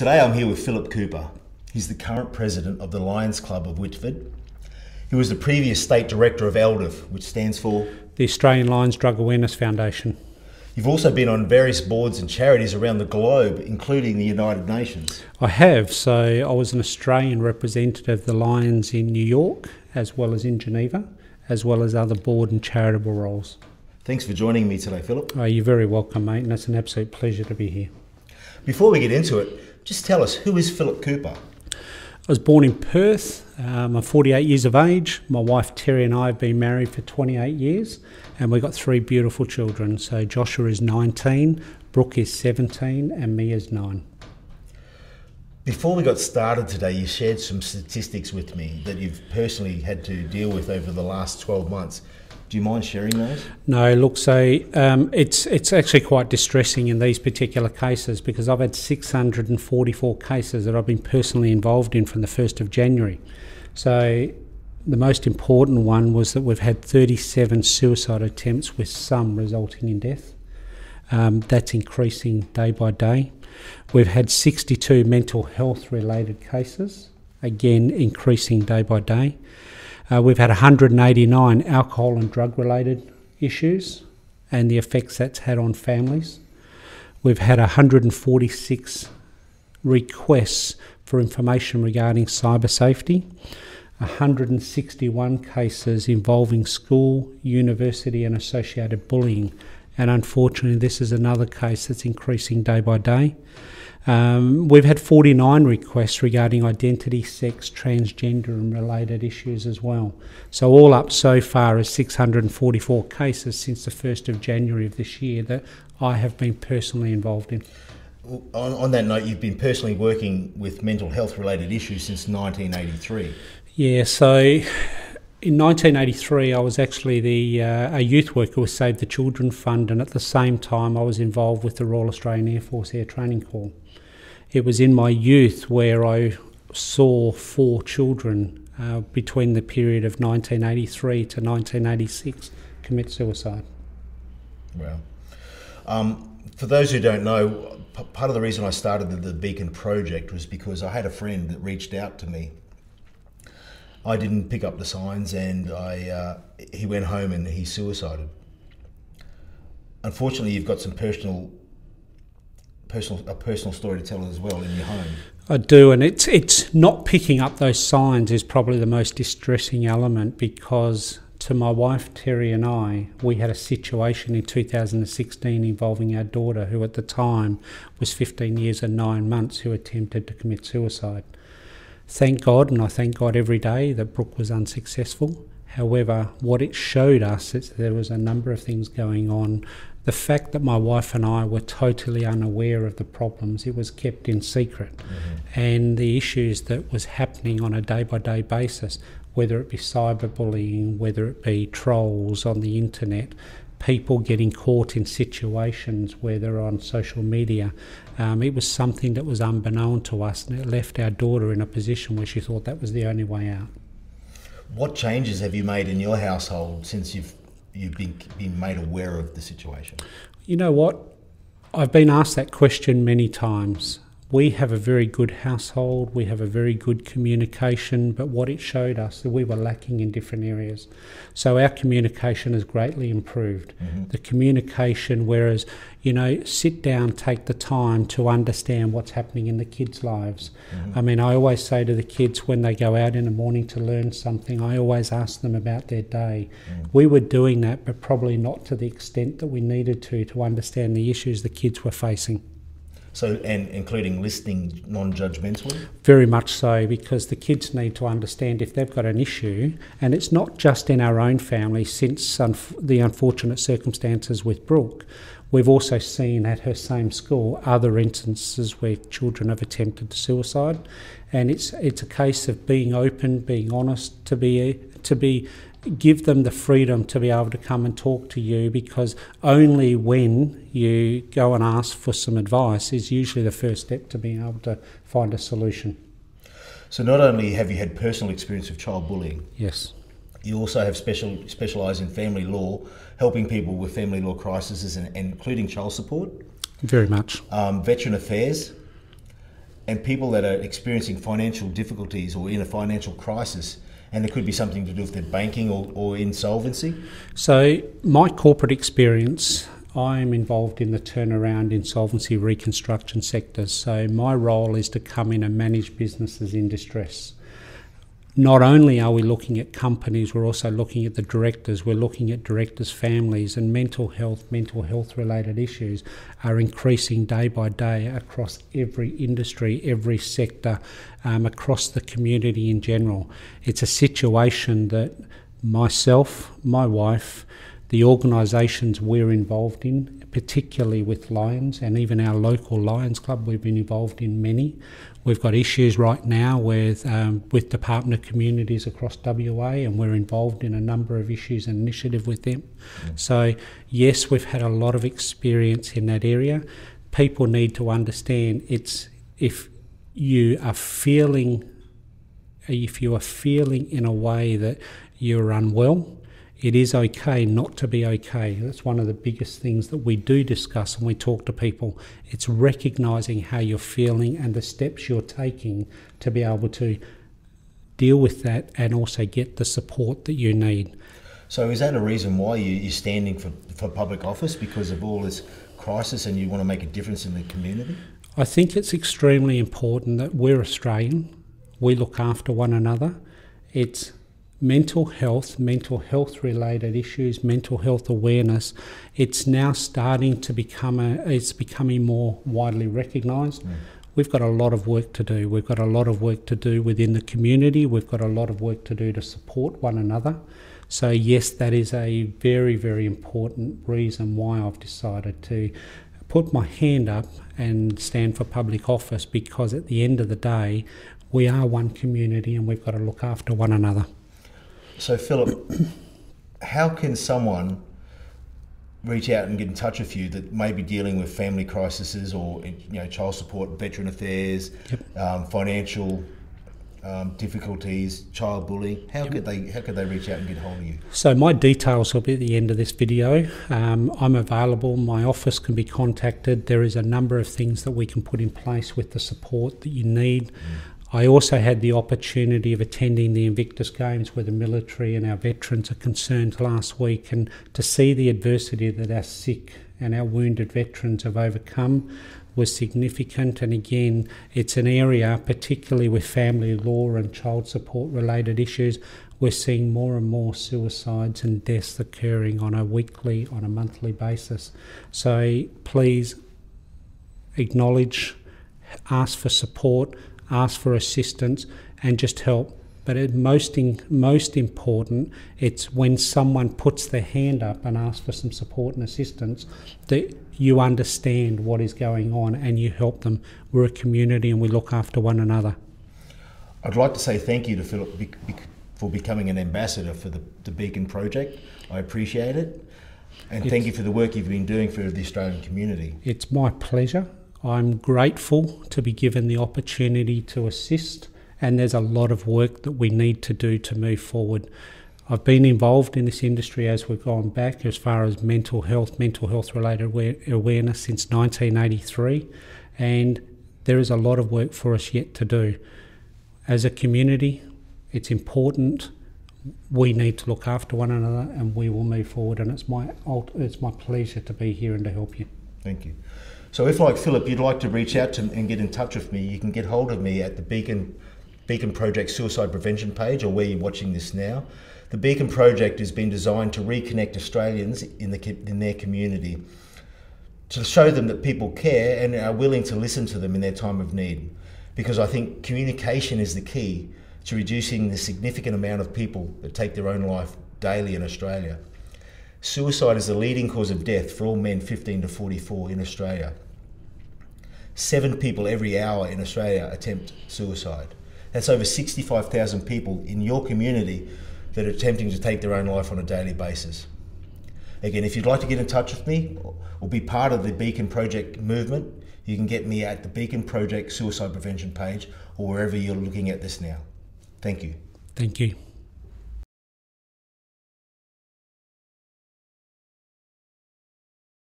Today I'm here with Philip Couper. He's the current president of the Lions Club of Whitford. He was the previous state director of ALDF, which stands for the Australian Lions Drug Awareness Foundation. You've also been on various boards and charities around the globe, including the United Nations. I have. So I was an Australian representative of the Lions in New York, as well as in Geneva, as well as other board and charitable roles. Thanks for joining me today, Philip. Oh, you're very welcome, mate, and it's an absolute pleasure to be here. Before we get into it, just tell us who is Philip Couper? I was born in Perth. Um, I'm 48 years of age. My wife Terry and I have been married for 28 years, and we've got three beautiful children. So Joshua is 19, Brooke is 17, and me is 9. Before we got started today, you shared some statistics with me that you've personally had to deal with over the last 12 months. Do you mind sharing those? No, look, so um, it's it's actually quite distressing in these particular cases because I've had 644 cases that I've been personally involved in from the 1st of January. So the most important one was that we've had 37 suicide attempts with some resulting in death. Um, that's increasing day by day. We've had 62 mental health related cases, again increasing day by day. Uh, we've had 189 alcohol and drug related issues and the effects that's had on families. We've had 146 requests for information regarding cyber safety, 161 cases involving school, university, and associated bullying. And unfortunately, this is another case that's increasing day by day. Um, we've had 49 requests regarding identity, sex, transgender, and related issues as well. So, all up so far is 644 cases since the 1st of January of this year that I have been personally involved in. On, on that note, you've been personally working with mental health related issues since 1983. Yeah, so in 1983, I was actually the uh, a youth worker with Save the Children Fund, and at the same time, I was involved with the Royal Australian Air Force Air Training Corps. It was in my youth where I saw four children uh, between the period of 1983 to 1986 commit suicide. Wow. Um, for those who don't know, part of the reason I started the, the Beacon Project was because I had a friend that reached out to me. I didn't pick up the signs, and I uh, he went home and he suicided. Unfortunately, you've got some personal personal a personal story to tell as well in your home. I do, and it's it's not picking up those signs is probably the most distressing element because to my wife Terry and I, we had a situation in 2016 involving our daughter, who at the time was 15 years and nine months, who attempted to commit suicide. Thank God, and I thank God every day that Brooke was unsuccessful. However, what it showed us is there was a number of things going on the fact that my wife and I were totally unaware of the problems, it was kept in secret, mm-hmm. and the issues that was happening on a day by day basis, whether it be cyberbullying, whether it be trolls on the internet, people getting caught in situations where they're on social media. Um, it was something that was unbeknown to us, and it left our daughter in a position where she thought that was the only way out. What changes have you made in your household since you've you've been, been made aware of the situation? You know what? I've been asked that question many times we have a very good household, we have a very good communication, but what it showed us that we were lacking in different areas. So our communication has greatly improved. Mm-hmm. The communication, whereas, you know, sit down, take the time to understand what's happening in the kids' lives. Mm-hmm. I mean, I always say to the kids when they go out in the morning to learn something, I always ask them about their day. Mm-hmm. We were doing that, but probably not to the extent that we needed to to understand the issues the kids were facing. So, and including listening non-judgmentally. Very much so, because the kids need to understand if they've got an issue, and it's not just in our own family. Since the unfortunate circumstances with Brooke, we've also seen at her same school other instances where children have attempted suicide, and it's it's a case of being open, being honest, to be to be give them the freedom to be able to come and talk to you because only when you go and ask for some advice is usually the first step to being able to find a solution. So not only have you had personal experience of child bullying, yes, you also have special specialise in family law, helping people with family law crises and, and including child support. Very much. Um, veteran affairs, and people that are experiencing financial difficulties or in a financial crisis, and it could be something to do with their banking or, or insolvency? So, my corporate experience, I'm involved in the turnaround insolvency reconstruction sector. So, my role is to come in and manage businesses in distress not only are we looking at companies, we're also looking at the directors, we're looking at directors' families, and mental health, mental health related issues are increasing day by day across every industry, every sector, um, across the community in general. It's a situation that myself, my wife, the organisations we're involved in, particularly with Lions and even our local Lions Club, we've been involved in many. We've got issues right now with um, with Department of Communities across WA, and we're involved in a number of issues and initiative with them. Mm. So yes, we've had a lot of experience in that area. People need to understand it's if you are feeling if you are feeling in a way that you're unwell it is okay not to be okay. That's one of the biggest things that we do discuss when we talk to people. It's recognizing how you're feeling and the steps you're taking to be able to deal with that and also get the support that you need. So, is that a reason why you're standing for, for public office because of all this crisis and you want to make a difference in the community? I think it's extremely important that we're Australian, we look after one another. It's mental health, mental health related issues, mental health awareness, it's now starting to become a, it's becoming more widely recognised. Mm. We've got a lot of work to do. We've got a lot of work to do within the community. We've got a lot of work to do to support one another. So yes, that is a very, very important reason why I've decided to put my hand up and stand for public office because at the end of the day, we are one community and we've got to look after one another. So, Philip, how can someone reach out and get in touch with you that may be dealing with family crises or you know child support, veteran affairs, yep. um, financial um, difficulties, child bullying? How yep. could they how could they reach out and get hold of you? So my details will be at the end of this video. Um, I'm available. My office can be contacted. There is a number of things that we can put in place with the support that you need. Mm. I also had the opportunity of attending the Invictus Games where the military and our veterans are concerned last week and to see the adversity that our sick and our wounded veterans have overcome was significant. And again it's an area particularly with family law and child support related issues we're seeing more and more suicides and deaths occurring on a weekly on a monthly basis. So please acknowledge ask for support ask for assistance, and just help. But it, most in, most important, it's when someone puts their hand up and asks for some support and assistance that you understand what is going on and you help them. We're a community and we look after one another. I'd like to say thank you to Philip for becoming an ambassador for the, the Beacon Project. I appreciate it. And it's, thank you for the work you've been doing for the Australian community. It's my pleasure. I'm grateful to be given the opportunity to assist, and there's a lot of work that we need to do to move forward. I've been involved in this industry as we've gone back as far as mental health, mental health related awareness since 1983, and there is a lot of work for us yet to do. As a community, it's important. We need to look after one another, and we will move forward. And it's my it's my pleasure to be here and to help you. Thank you. So if, like Philip, you'd like to reach out to and get in touch with me, you can get hold of me at the Beacon Beacon Project Suicide Prevention page, or where you're watching this now. The Beacon Project has been designed to reconnect Australians in the in their community, to show them that people care and are willing to listen to them in their time of need. Because I think communication is the key to reducing the significant amount of people that take their own life daily in Australia. Suicide is the leading cause of death for all men 15 to 44 in Australia. Seven people every hour in Australia attempt suicide. That's over 65,000 people in your community that are attempting to take their own life on a daily basis. Again, if you'd like to get in touch with me or be part of the Beacon Project movement, you can get me at the Beacon Project Suicide Prevention page or wherever you're looking at this now. Thank you. Thank you.